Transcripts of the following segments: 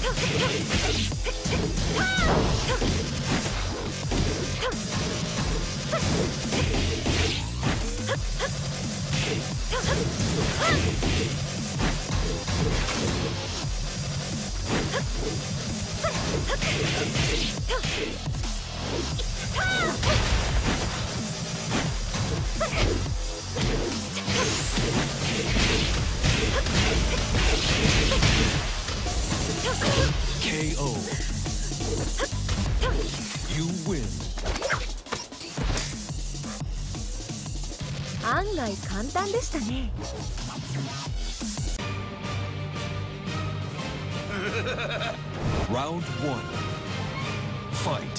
KO. 簡単でしたね Round one. Fight.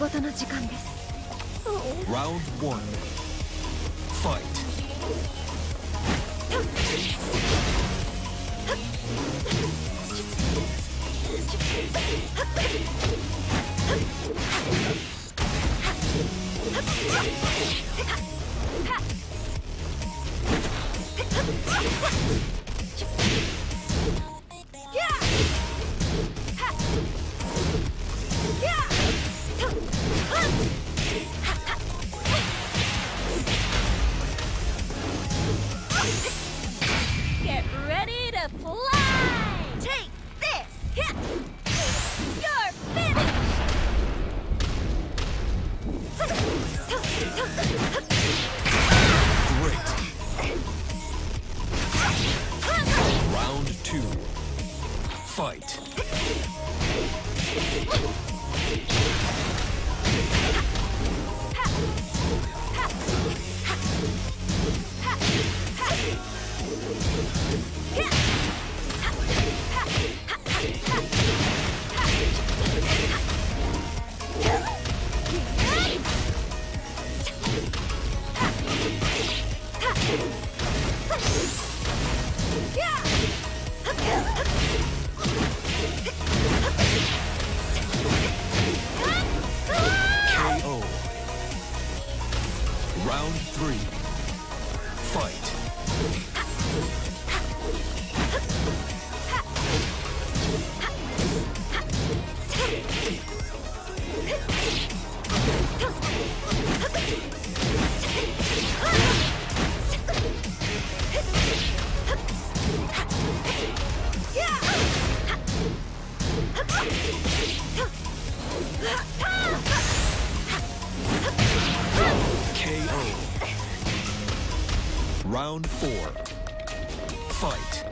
事の時間です Round one. Fight. Get Fight. Four. Fight.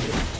Great.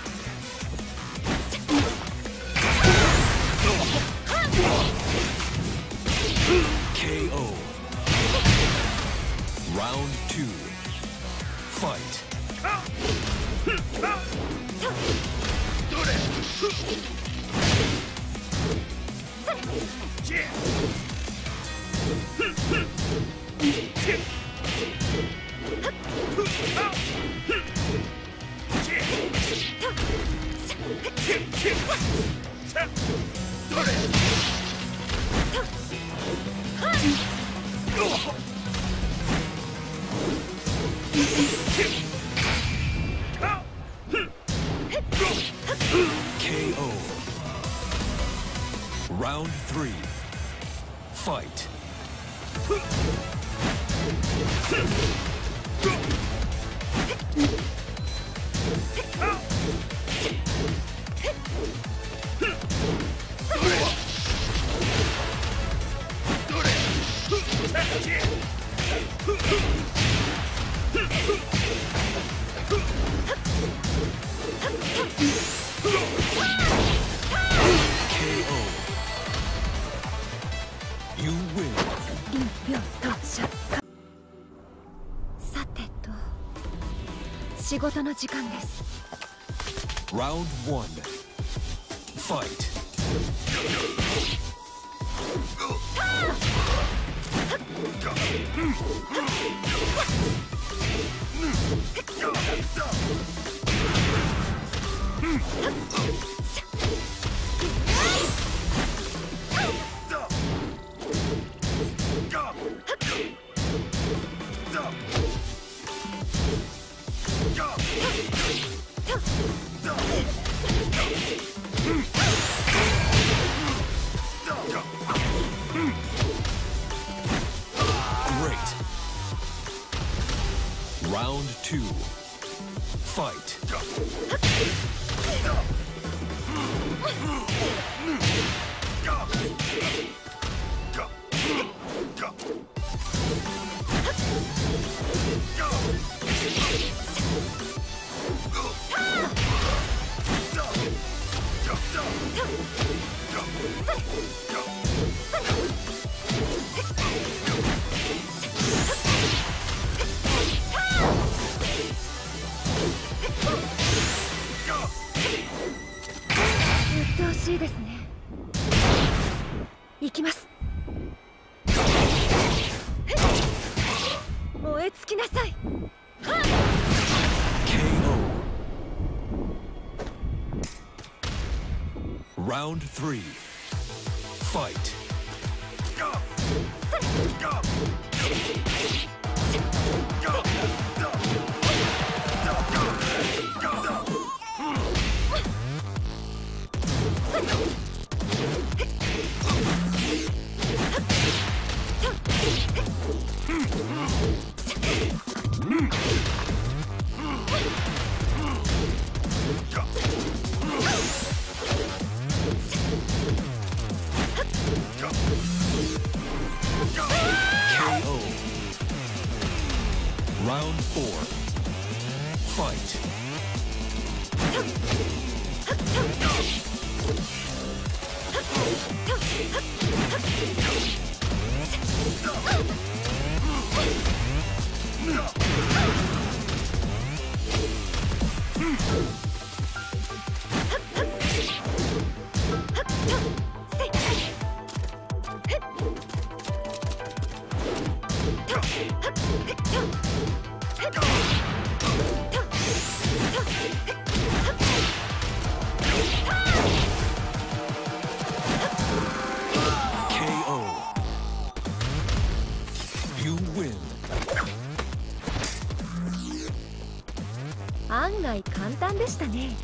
Round three. Fight. 事の時間です Round one. Fight. Great. きなさい KO. Round three. Fight. KO. Round four. Fight. KO. 案外簡単でしたね。